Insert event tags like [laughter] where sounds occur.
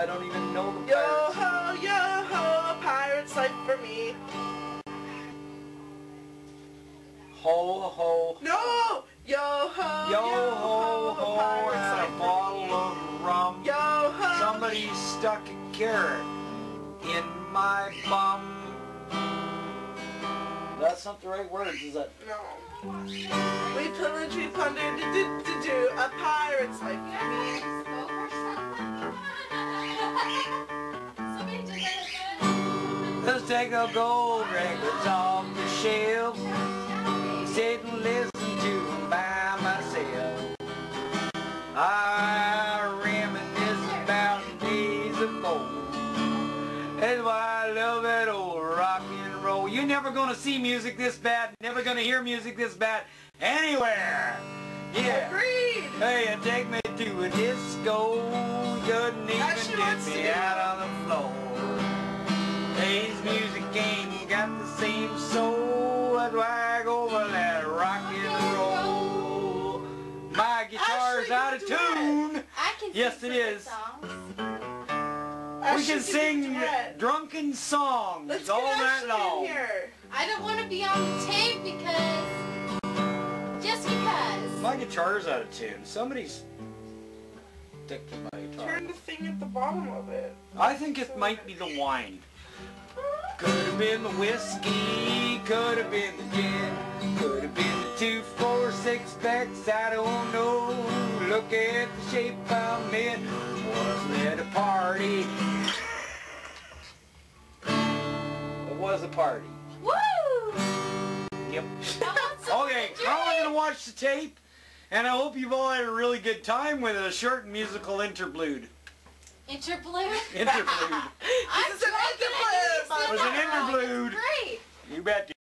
I don't even know the Yo ho, yo ho, pirate's life for me. Ho ho. No! Yo ho, Yo ho a ho, pirate's and life a bottle of rum. Yo ho. Somebody stuck a carrot in my bum. That's not the right words, is it? No. We pillage, we plunder, do do do do. A pirate's life Let's take a gold records off the shelf. Sit and listen to to 'em by myself. I reminisce about days of old. That's why I love that old rock and roll. You're never gonna see music this bad, never gonna hear music this bad anywhere. Yeah. Agreed. Hey, take me to a disco. You couldn't even get me out on the floor. Today's music ain't got the same soul. That's why I go for that rock and roll. My guitar's out of tune. I can Yes, sing it some good is. songs. We can sing drunken songs Let's all get night long. in here. I don't want to be on the tape because just because. My guitar's out of tune. Somebody's stick to my guitar. Turn the thing at the bottom of it. I think it might be the wine. Could have been the whiskey, could have been the gin, could have been the two, four, six packs, I don't know. Look at the shape I'm in, wasn't it a party? It was a party. Woo! Yep. I want some Okay, to now we're gonna watch the tape, and I hope you've all had a really good time with a short musical interlude. Interlude. Interlude. [laughs] I'm This is an drunk I interlude, didn't It was an that interlude. Great. You bet.